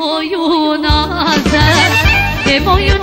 moju nazar E moju